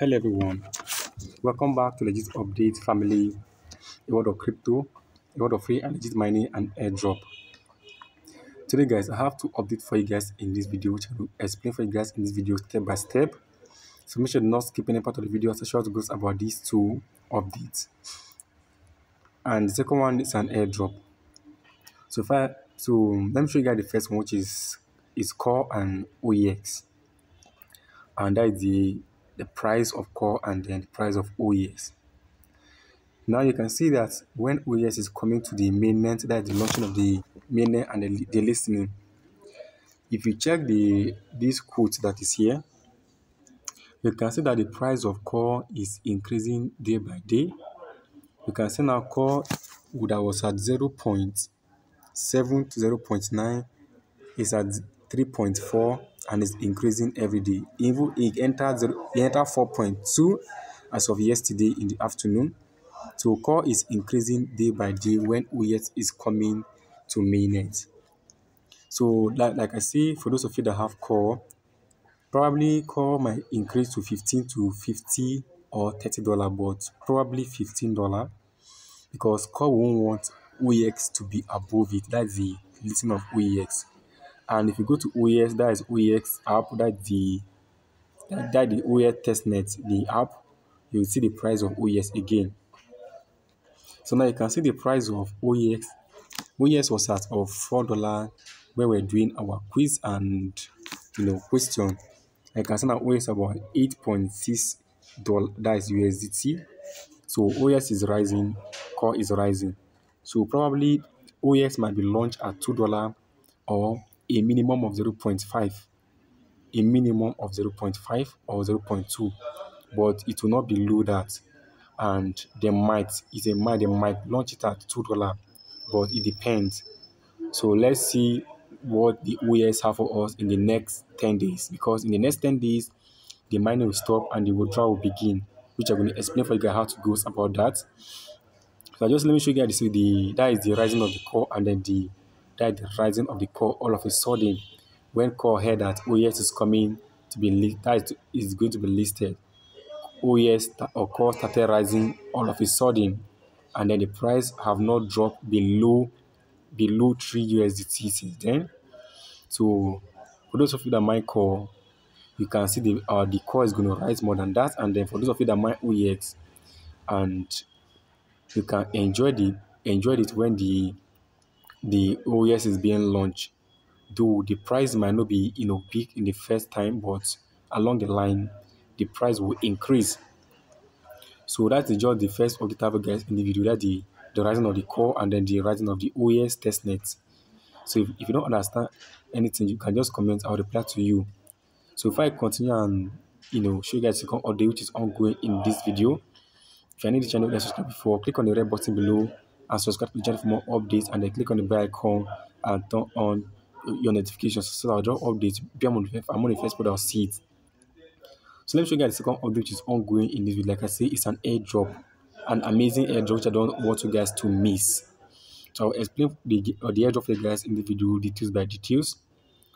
Hello everyone, welcome back to Legit Update Family, a world of crypto, a world of free and legit mining and airdrop. Today guys, I have to update for you guys in this video, which I will explain for you guys in this video step by step. So make sure not skip any part of the video as I show to go about these two updates. And the second one is an airdrop. So if I so let me show you guys the first one, which is is core and OEX. And that is the the price of core and then the price of OES. Now you can see that when OES is coming to the mainnet, that is the launching of the mainnet and the, the listening. If you check the this quote that is here, you can see that the price of core is increasing day by day. You can see now core that was at 0 0.7 to 0 0.9 is at 3.4 and is increasing every day. Even it entered entered 4.2 as of yesterday in the afternoon. So core is increasing day by day when OES is coming to mainnet. So like, like I say, for those of you that have core, probably core might increase to 15 to 50 or 30 dollar, but probably 15 dollar because core won't want OEX to be above it. That's the listing of OEX. And if you go to OES, that is OEX app, that the that that the OES testnet, the app, you will see the price of OES again. So now you can see the price of OEX. OES was at of four dollar where we're doing our quiz and you know question. I can see now OES about eight point six dollar that is USDT. So OES is rising, core is rising. So probably OES might be launched at two dollar or a minimum of 0.5 a minimum of 0.5 or 0.2 but it will not be below that and they might it's a might they might launch it at two dollar but it depends. So let's see what the OES have for us in the next 10 days because in the next 10 days the mining will stop and the withdrawal will begin which i'm going to explain for you guys how to go about that. So just let me show you guys the that is the rising of the core and then the that the rising of the core all of a sudden when core heard that OES is coming to be listed, that is going to be listed. OES or core started rising all of a sudden and then the price have not dropped below below 3 USDT since then. So for those of you that might core you can see the uh, the core is going to rise more than that and then for those of you that might OEX and you can enjoy the enjoy it when the the oh OES is being launched. Though the price might not be you know big in the first time, but along the line, the price will increase. So that's just the first of the type of guys in the that the the rising of the core and then the rising of the oh OES testnet. So if, if you don't understand anything, you can just comment. I'll reply to you. So if I continue and you know show you guys the update which is ongoing in this video. If you're new to the channel, let's subscribe before. Click on the red button below and subscribe to the channel for more updates and then click on the bell icon and turn on your notifications so that I'll drop updates. Be I'm on the first spot I'll see it. So let me show you guys the second update which is ongoing in this video. Like I say, it's an airdrop, an amazing airdrop which I don't want you guys to miss. So I'll explain the, uh, the airdrop for you guys in the video details by details.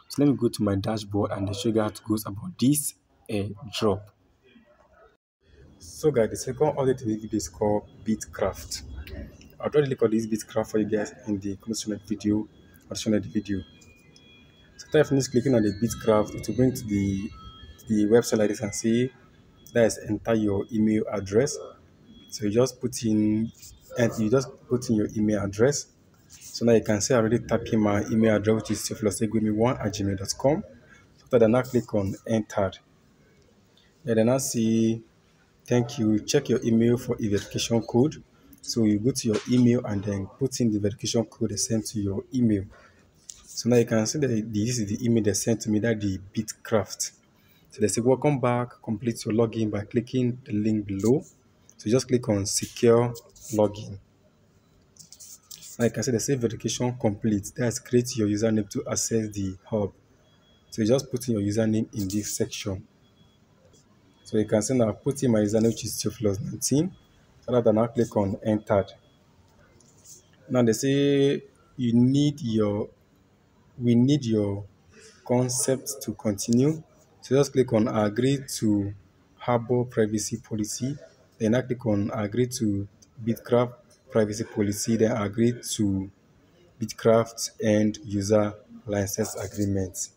So let me go to my dashboard and show you how to go about this airdrop. So guys, the second update in the video is called Bitcraft. I'll try to on this Bitcraft for you guys in the comment video or the video. So I finish clicking on the Bitcraft, it will bring to the to the website like this and see that is enter your email address. So you just put in and you just put in your email address. So now you can see I already in my email address which is seflosegwimi1 at gmail.com. So that now click on enter. And then I see thank you. Check your email for a verification code. So you go to your email and then put in the verification code they sent to your email. So now you can see that this is the email they sent to me, that the Bitcraft. So they say, welcome back, complete your login by clicking the link below. So just click on secure login. Now you can see they say verification complete. That's create your username to access the hub. So you just put in your username in this section. So you can see now I put in my username which is Theophilus19 rather now click on entered. Now they say you need your, we need your concept to continue. So just click on agree to Harbor privacy policy. Then I click on agree to Bitcraft privacy policy. Then agree to Bitcraft end user license agreement.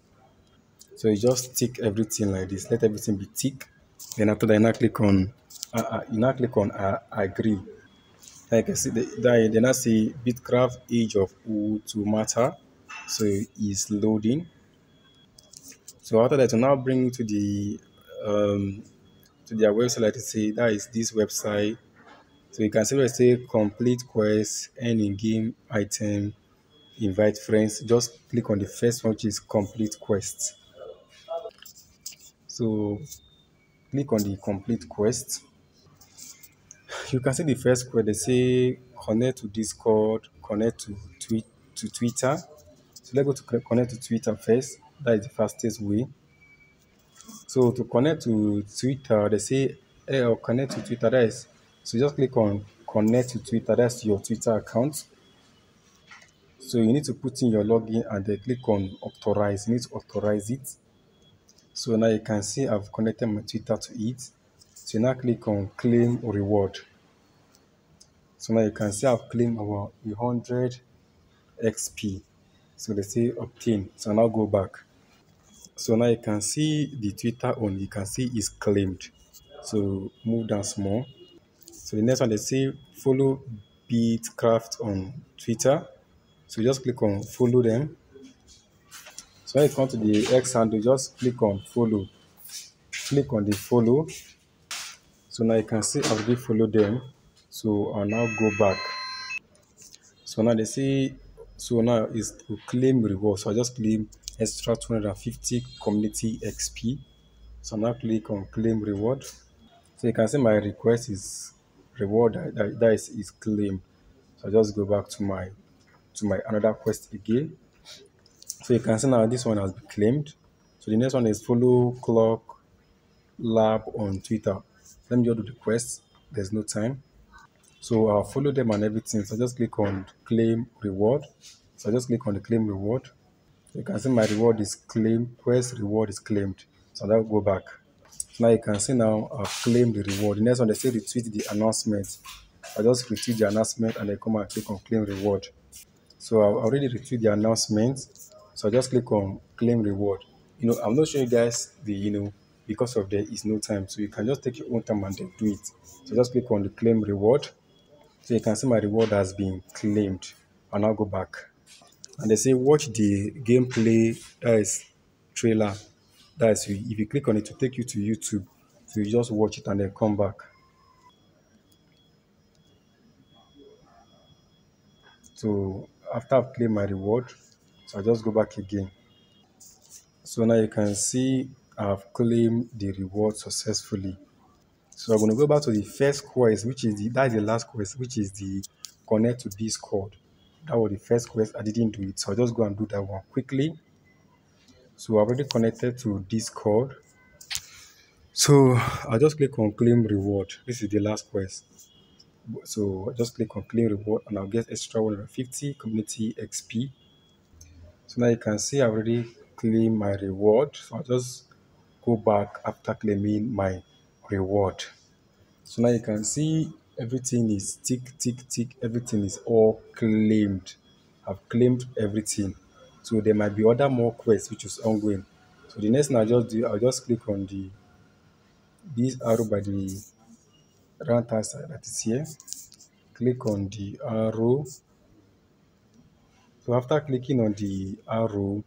So you just tick everything like this. Let everything be tick. Then after that, you now click on uh, uh, you now click on uh, agree. I see, the, then I see Bitcraft age of U to matter. So it's loading. So after that, to now bring to the um, to their website, like say that is this website. So you can where say complete quest, any game item, invite friends. Just click on the first one, which is complete quest. So click on the complete quest. You can see the first quest. They say connect to Discord, connect to tweet to Twitter. So let's go to connect to Twitter first. That is the fastest way. So to connect to Twitter, they say hey, or connect to Twitter. That is so just click on connect to Twitter. That's your Twitter account. So you need to put in your login and then click on authorize. You need to authorize it. So now you can see I've connected my Twitter to it. So now click on claim reward. So now you can see I've claimed about 100 XP. So they say obtain. So now go back. So now you can see the Twitter on. You can see is claimed. So move down small. So the next one they say follow Bitcraft on Twitter. So just click on follow them. So when you come to the X handle, just click on follow. Click on the follow. So now you can see I've already followed them. So I'll now go back. So now they say so now is to claim reward. So I just claim extra 250 community XP. So now click on claim reward. So you can see my request is reward that, that is, is claimed. So I just go back to my to my another quest again. So you can see now this one has been claimed. So the next one is follow clock lab on Twitter. Let me just do the quest. There's no time. So I'll follow them and everything. So just click on claim reward. So I just click on the claim reward. So you can see my reward is claimed. Quest reward is claimed. So I'll go back. So now you can see now I've claimed the reward. The next one they say retweet the announcement. I just retweet the announcement and I come and click on claim reward. So I've already retweet the announcement. So I just click on claim reward. You know, I'm not showing you guys the, you know, because of there is no time. So you can just take your own time and do it. So just click on the claim reward. So you can see my reward has been claimed. And I'll go back. And they say watch the gameplay that is trailer. That is if you click on it to take you to YouTube. So you just watch it and then come back. So after I've claimed my reward, so I just go back again. So now you can see I've claimed the reward successfully. So I'm going to go back to the first quest, which is the that is the last quest, which is the connect to Discord. That was the first quest. I didn't do it, so I'll just go and do that one quickly. So I've already connected to Discord. So I'll just click on claim reward. This is the last quest. So just click on claim reward and I'll get extra 150 community XP. So now you can see I already claimed my reward. So I'll just go back after claiming my reward. So now you can see everything is tick, tick, tick. Everything is all claimed. I've claimed everything. So there might be other more quests which is ongoing. So the next thing I'll just do, I'll just click on the this arrow by the hand side that is here. Click on the arrow. So after clicking on the arrow,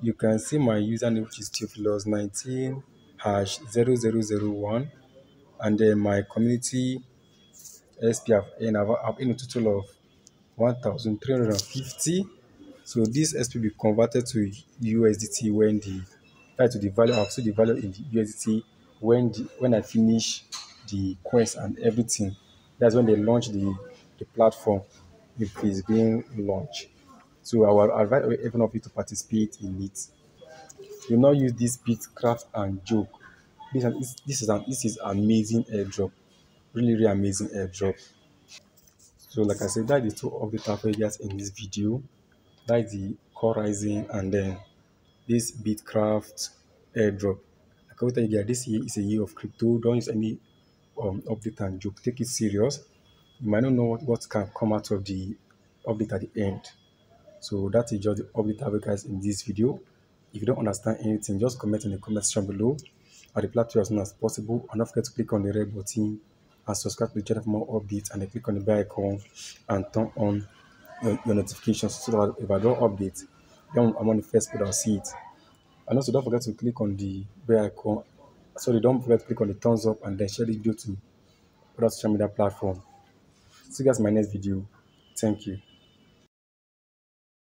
you can see my username which is Theophilus19 hash 0001 and then my community SPF and I've, in a total of 1350 so this SP be converted to USDT when the to the value I've seen the value in the USDT when the, when I finish the quest and everything. That's when they launch the the platform if it's being launched. So I will advise everyone of you to participate in it. Do not use this Bitcraft and joke. This is this is an this is amazing airdrop. Really really amazing airdrop. So like i said that is two of the top packages in this video. That is the core rising and then this bitcraft airdrop. Like can tell you this year is a year of crypto. Don't use any um, update and joke. Take it serious. You might not know what, what can come out of the update at the end. So that is just the update I guys in this video. If you don't understand anything, just comment in the comment section below. I'll reply to you as soon as possible. And don't forget to click on the red button and subscribe to the channel for more updates and then click on the bell icon and turn on your, your notifications so that if I do update, then I'm on the first page I'll see it. And also don't forget to click on the bell icon. Sorry, don't forget to click on the thumbs up and then share the video to other social media platform. See you guys in my next video. Thank you.